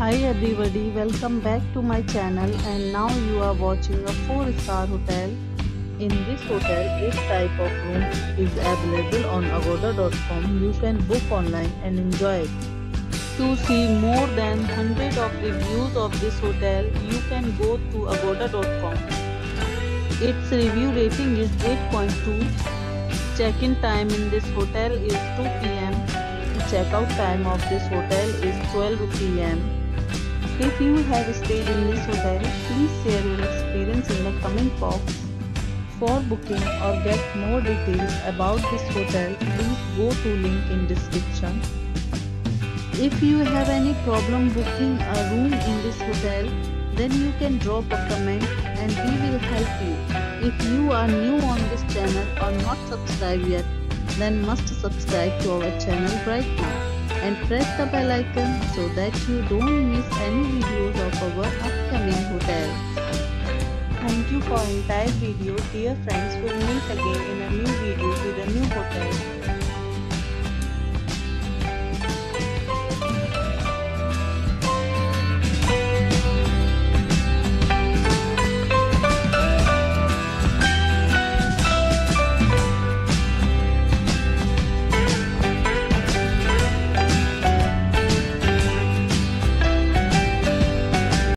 Hi everybody, welcome back to my channel and now you are watching a 4 star hotel. In this hotel, this type of room is available on agoda.com. You can book online and enjoy it. To see more than 100 of reviews of this hotel, you can go to agoda.com. Its review rating is 8.2. Check-in time in this hotel is 2 pm. Check-out time of this hotel is 12 pm. If you have stayed in this hotel, please share your experience in the comment box. For booking or get more details about this hotel, please go to link in description. If you have any problem booking a room in this hotel, then you can drop a comment and we will help you. If you are new on this channel or not subscribed yet, then must subscribe to our channel right now and press the bell icon so that you don't miss any videos of our upcoming hotels. Thank you for entire video. Dear friends, we'll meet again in a new video